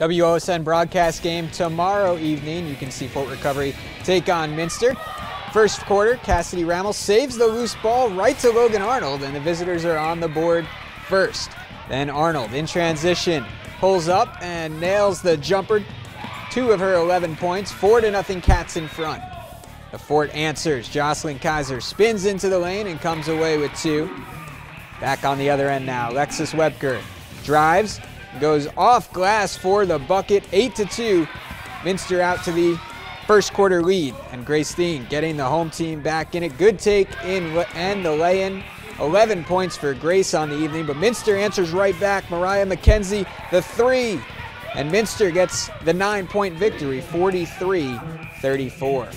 WOSN broadcast game tomorrow evening. You can see Fort Recovery take on Minster. First quarter, Cassidy Rammel saves the loose ball right to Logan Arnold, and the visitors are on the board first. Then Arnold in transition pulls up and nails the jumper. Two of her 11 points, four to nothing Cats in front. The Fort answers. Jocelyn Kaiser spins into the lane and comes away with two. Back on the other end now, Lexus Webker drives, goes off glass for the bucket, 8 to 2. Minster out to the first quarter lead, and Grace Steen getting the home team back in it. Good take in and the lay in. 11 points for Grace on the evening, but Minster answers right back. Mariah McKenzie, the three, and Minster gets the nine point victory, 43 34.